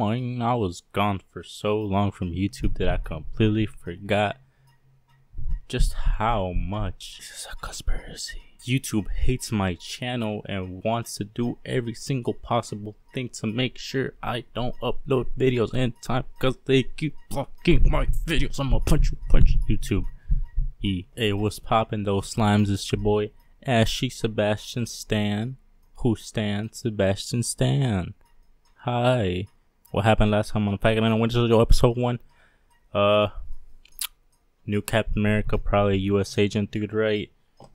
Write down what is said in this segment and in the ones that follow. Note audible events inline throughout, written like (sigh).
morning. I was gone for so long from YouTube that I completely forgot just how much this is a conspiracy. YouTube hates my channel and wants to do every single possible thing to make sure I don't upload videos in time because they keep blocking my videos. I'm gonna punch you, punch you, YouTube. E. Hey, what's poppin' those slimes? It's your boy Ashy Sebastian Stan. Who Stan? Sebastian Stan. Hi. What happened last time on Falcon and Winter Soldier episode 1? Uh, new Captain America, probably US agent dude, right?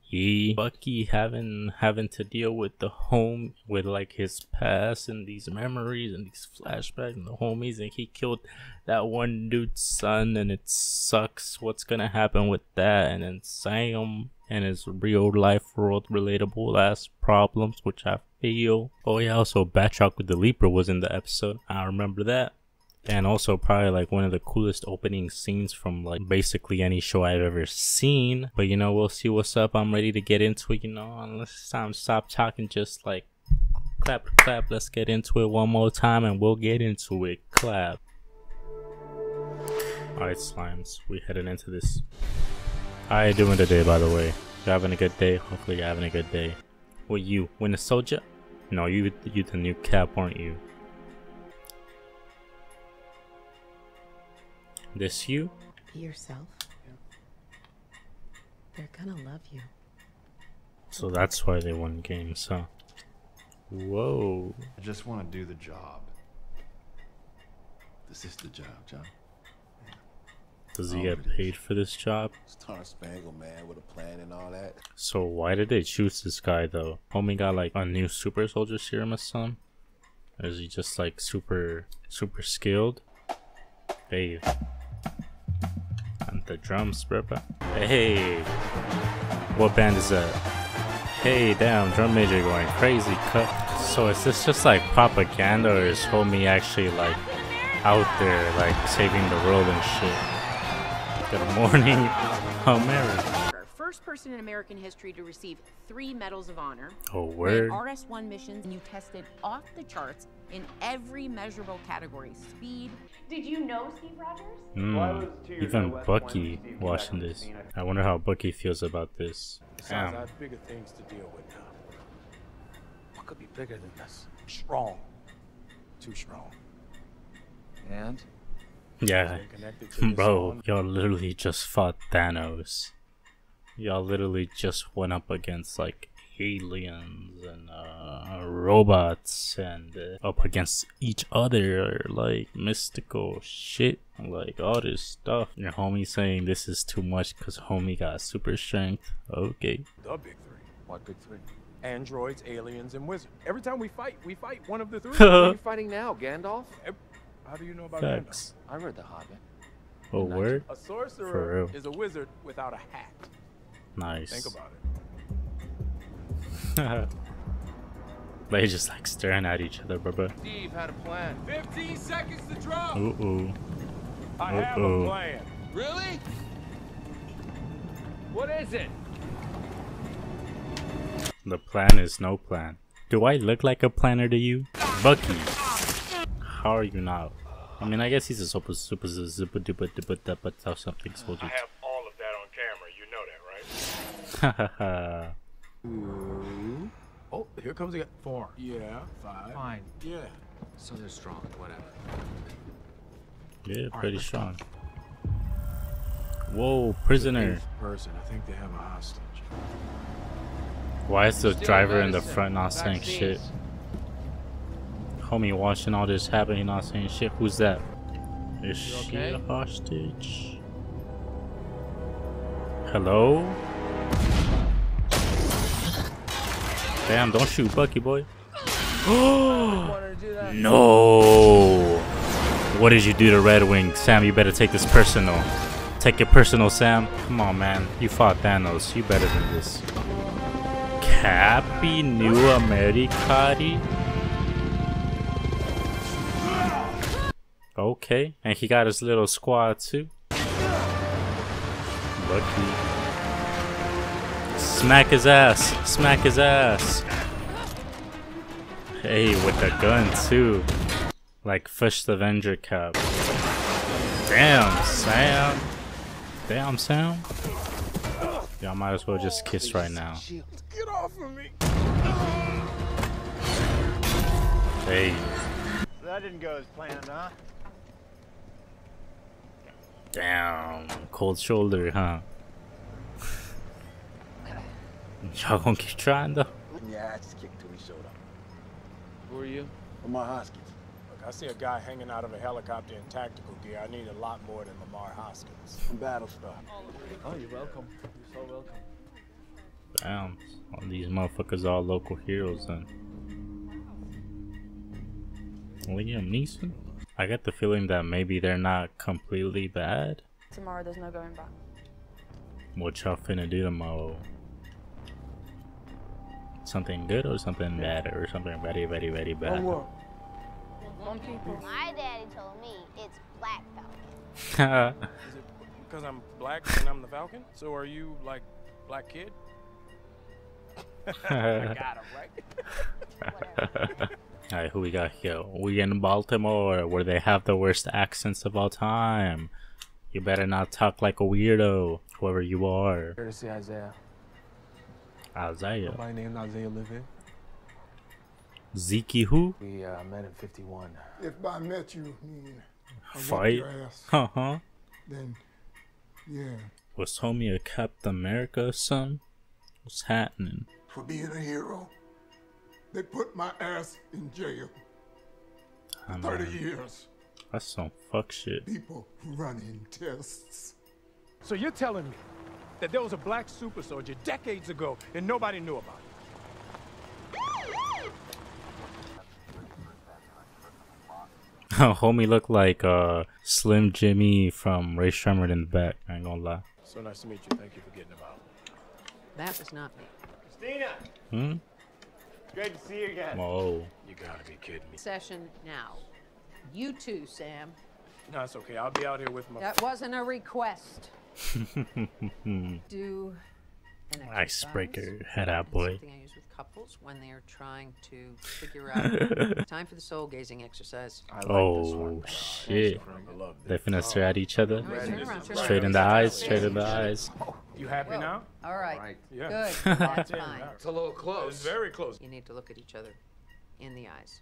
Yeah. Bucky having having to deal with the home with like his past and these memories and these flashbacks and the homies and he killed that one dude's son and it sucks what's gonna happen with that and then Sam and his real life world relatable ass problems which I feel. Oh yeah, also Batroc with the Leaper was in the episode. I remember that and also probably like one of the coolest opening scenes from like basically any show I've ever seen. But you know, we'll see what's up. I'm ready to get into it, you know, unless time stop talking just like clap clap. Let's get into it one more time and we'll get into it. Clap. Alright, slimes, we headed into this. How you doing today by the way? You having a good day? Hopefully you're having a good day. What you, Winter Soldier? No, you you the new cap, aren't you? This you? Be yourself. They're gonna love you. So that's why they won games, huh? Whoa. I just want to do the job. This is the job, John. Does he get paid for this job? Star Spangled Man with a plan and all that. So why did they choose this guy though? Homie got like a new super soldier serum or something? Or is he just like super super skilled? Hey. The drums, bro. bro. Hey. What band is that? Hey, damn, drum major going crazy. Cut. So is this just like propaganda or is homie actually like out there like saving the world and shit? Good morning, (laughs) America. First person in American history to receive three medals of honor. Oh, Made word. RS1 missions, and you tested off the charts in every measurable category. Speed. Did you know Steve Rogers? Hmm. Even Bucky watching this. I wonder how Bucky feels about this. Besides, Damn. I have bigger things to deal with now. What could be bigger than this? Strong. Too strong. And Yeah. Stay connected to (laughs) this Bro, one. y'all literally just fought Thanos. Y'all literally just went up against like aliens and uh, robots and uh, up against each other like mystical shit like all this stuff your homie saying this is too much because homie got super strength okay The big three. what big three? Androids, aliens, and wizards. Every time we fight, we fight one of the three. (laughs) What are you fighting now, Gandalf? How do you know about Gandalf? I read The Hobbit. oh word A For sorcerer is a wizard without a hat. Nice Think about it. (laughs) they just like staring at each other, bro. Steve had a plan. 15 seconds to drop. Ooh, ooh. I have Uh-oh. a plan. Really? What is it? The plan is no plan. Do I look like a planner to you? Bucky. How are you not? I mean, I guess he's a super, super, super, duper, duper, duper, tough something soldier. have all of that on camera. You know that, right? (laughs) Oh, here comes again. Four. Yeah, five. Fine. Yeah. So they're strong. Whatever. yeah, pretty strong. Whoa, prisoner. Person. I think they have a hostage. Why is the Stealing driver in the front not saying shit? Homie watching all this happen, he not saying shit. Who's that? Is You she okay? a hostage? Hello? Damn, don't shoot Bucky, boy. (gasps) no! What did you do to Redwing? Sam, you better take this personal. Take it personal, Sam. Come on, man. You fought Thanos. You better than this. Happy New Americati? Okay, and he got his little squad too. Lucky. Smack his ass! Smack his ass! Hey, with the gun too. Like Fish the Avenger cap. Damn, Sam. Damn, Sam. Y'all might as well just kiss right now. Get off of me! Hey. That didn't go as planned, huh? Damn. Cold shoulder, huh? (laughs) Y'all gonna keep trying though? Yeah, I just kicked till he showed up. Who are you? Lemar Hoskins. Look, I see a guy hanging out of a helicopter in tactical gear. I need a lot more than Lemar Hoskins. From Battlestar. Oh, you're welcome. You're so welcome. Damn. All these motherfuckers are local heroes then. Liam Neeson? I get the feeling that maybe they're not completely bad. Tomorrow there's no going back. What y'all finna do tomorrow? Something good or something bad or something very, very, very bad? One. My daddy told me it's Black Falcon. (laughs) Is it because I'm black and I'm the Falcon? So are you like Black Kid? (laughs) I got him, right? Alright, who we got here? We in Baltimore, where they have the worst accents of all time. You better not talk like a weirdo, whoever you are. Here to see Isaiah. Isaiah. My name's Isaiah Living. Zeke who? We uh, met in 51. If I met you, mean I Fight? your Uh huh. then yeah, Was homie a Captain America or son? What's happening? for being a hero, they put my ass in jail. I Thirty know. years. That's some fuck shit. People running tests. So you're telling me that there was a black super soldier decades ago and nobody knew about (laughs) it? homie looked like uh Slim Jxmmi from Rae Sremmurd in the back. I ain't gonna lie. So nice to meet you. Thank you for getting him out. That was not me. Christina, Hmm? great to see you again. Whoa. You gotta be kidding me. Session now. You too, Sam. No, it's okay. I'll be out here with my. That wasn't a request. (laughs) Do an. Icebreaker, head out, boy. Something I use with couples when they are trying to figure out. (laughs) Time for the soul gazing exercise. I like this Oh one. shit. I They this. finna oh. stare at each other. All right, turn around, turn Straight in the eyes, straight in the eyes. Oh, you happy Whoa. now? All right. Right. Yeah. Good. (laughs) That's fine. It's a little It's close. very close. You need to look at each other in the eyes.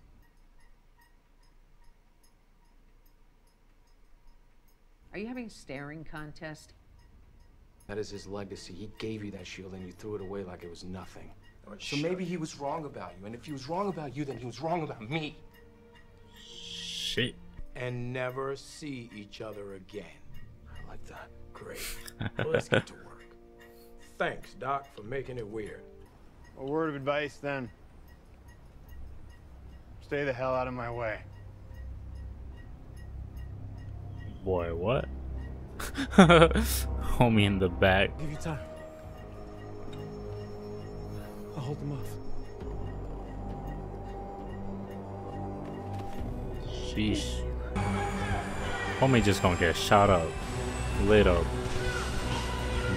Are you having a staring contest? That is his legacy. He gave you that shield and you threw it away like it was nothing. So shut maybe he was wrong about you. And if he was wrong about you, then he was wrong about me. Shit. And never see each other again. I like that. Great. (laughs) Well, let's get to work. Thanks, Doc, for making it weird. A word of advice then. Stay the hell out of my way. Boy, what? (laughs) Homie in the back. Give you time. I'll hold them off. Sheesh. Homie just gonna get shot up. Lit up.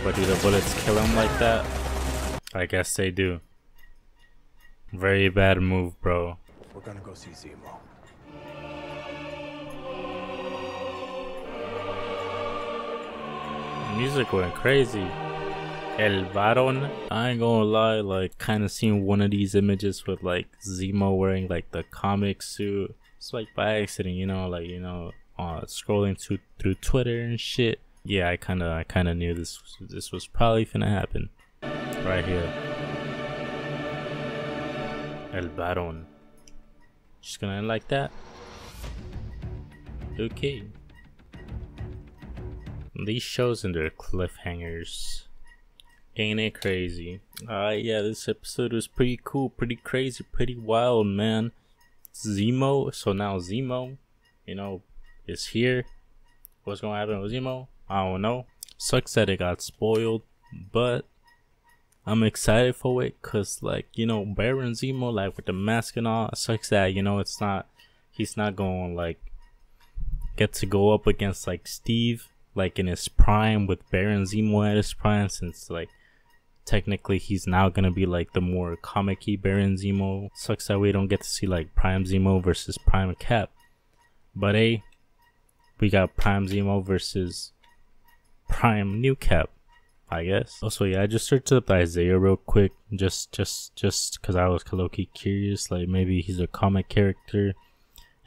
But do the bullets kill him like that? I guess they do. Very bad move, bro. We're gonna go see Zemo. Music went crazy. El Baron. I ain't gonna lie, like, kind of seen one of these images with, like, Zemo wearing, like, the comic suit. It's, like, by accident, you know, like, you know, uh, scrolling to, through Twitter and shit. Yeah, I kind of, I kind of knew this, this was probably gonna happen. Right here. El Baron. Just gonna end like that? Okay. These shows and their cliffhangers. Ain't it crazy? Uh yeah, this episode was pretty cool, pretty crazy, pretty wild, man. Zemo, so now Zemo, you know, is here. What's gonna happen with Zemo? I don't know. Sucks that it got spoiled, but I'm excited for it cause like, you know, Baron Zemo, like with the mask and all, sucks that, you know, it's not he's not going like get to go up against like Steve like in his prime with Baron Zemo at his prime since like technically he's now gonna be like the more comic-y Baron Zemo. Sucks that we don't get to see like Prime Zemo versus Prime Cap. But A, we got Prime Zemo versus Prime New Cap, I guess. Also, yeah, I just searched up Isaiah real quick, just just just because I was key curious, like maybe he's a comic character.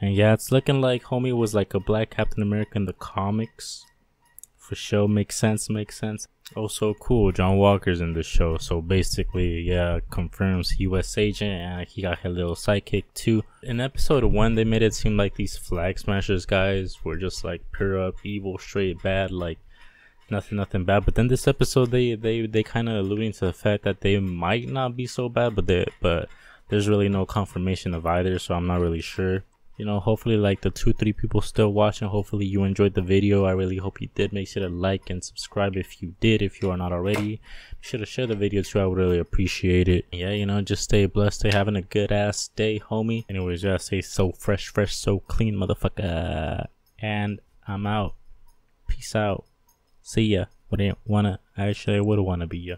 And yeah, it's looking like homie was like a black Captain America in the comics. For show. makes sense, makes sense. Also cool, John Walker's in the show, so basically, yeah, confirms U.S. agent, and he got his little sidekick too. In episode one, they made it seem like these Flag Smashers guys were just like pure up evil, straight bad, like nothing, nothing bad. But then this episode, they they they kind of alluding to the fact that they might not be so bad, but they but there's really no confirmation of either, so I'm not really sure you know hopefully like the two three people still watching hopefully you enjoyed the video. I really hope you did. Make sure to like and subscribe if you did if you are not already. Be sure to share the video too. I would really appreciate it. Yeah you know just stay blessed. Stay having a good ass day homie. Anyways yeah stay so fresh fresh so clean motherfucker. And i'm out. Peace out. See ya. Didn't wanna actually i would wanna be ya